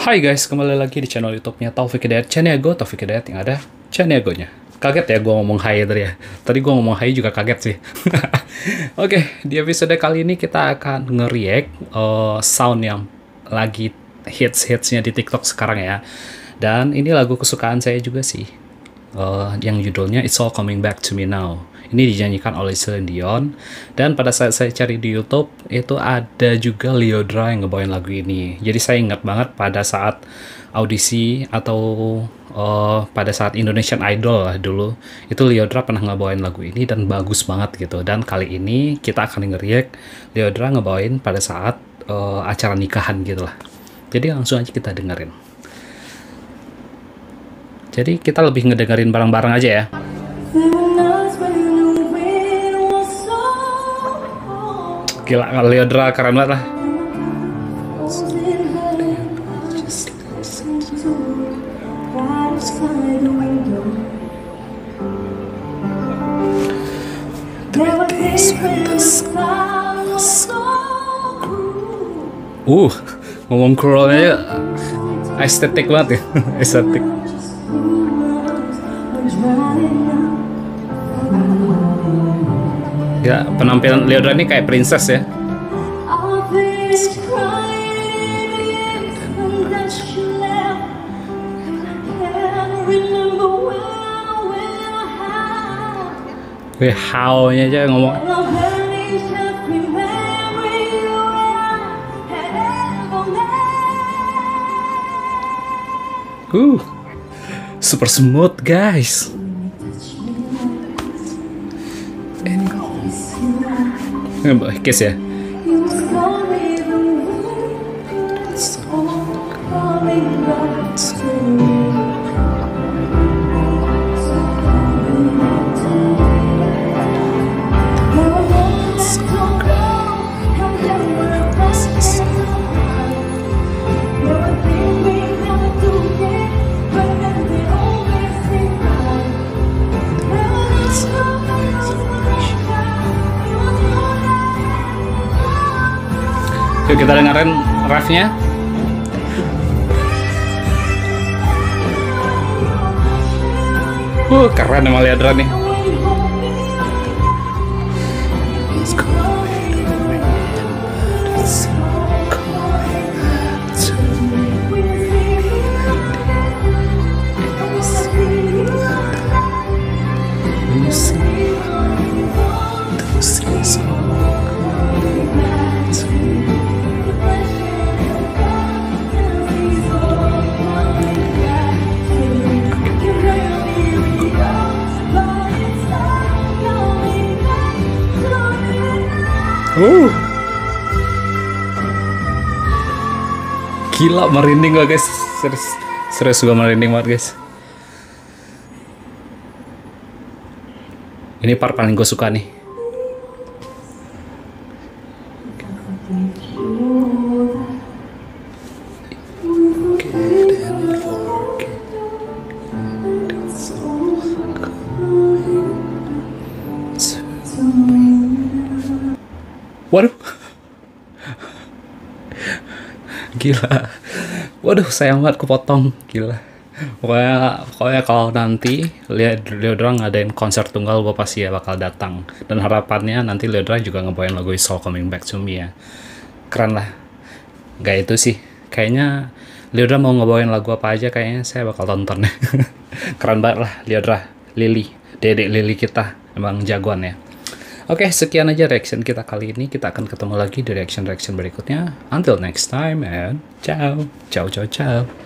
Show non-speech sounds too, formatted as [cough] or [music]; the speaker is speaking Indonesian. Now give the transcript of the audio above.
Hai guys, kembali lagi di channel YouTube-nya Taufik Hidayat Chaniago, Taufik Hidayat yang ada Chaniagonya. Kaget ya gue ngomong hai tadi ya. Tadi gue ngomong hai juga kaget sih. [laughs] Oke, di episode kali ini kita akan nge-react uh, sound yang lagi hits-hitsnya di TikTok sekarang ya. Dan ini lagu kesukaan saya juga sih. Uh, yang judulnya It's All Coming Back to Me Now. Ini dinyanyikan oleh Celine Dion. Dan pada saat saya cari di YouTube, itu ada juga Leodra yang ngebawain lagu ini. Jadi saya ingat banget pada saat audisi atau uh, pada saat Indonesian Idol lah dulu, itu Leodra pernah ngebawain lagu ini dan bagus banget gitu. Dan kali ini kita akan ngeriak Leodra ngebawain pada saat uh, acara nikahan gitu lah. Jadi langsung aja kita dengerin. Jadi kita lebih ngedengerin bareng-bareng aja ya. Gila, Leodra keren banget lah. Uh, ngomong crawlnya aja estetik banget ya, [laughs] estetik. Ya, penampilan Leodra ini kayak princess ya. Wih, how-nya aja ngomong. Uh, super smooth guys. Kiss ya. Yuk kita dengerin refnya. Uh, keren emang Leandra nih. Uh. Gila merinding gak guys. Serius Serius gue merinding banget guys. Ini part paling gue suka nih Gila. Waduh, sayang banget kepotong. Gila. Pokoknya, pokoknya kalau nanti lihat Leodra ngadain konser tunggal, gue pasti ya bakal datang. Dan harapannya nanti Leodra juga ngebawain lagu It's Coming Back to Me ya. Keren lah. Gak itu sih. Kayaknya Leodra mau ngebawain lagu apa aja kayaknya saya bakal tonton. [laughs] Keren banget lah Leodra. Lily. Dedek Lily kita. Emang jagoan ya. Oke, sekian aja reaction kita kali ini. Kita akan ketemu lagi di reaction-reaction berikutnya. Until next time and ciao. Ciao, ciao, ciao.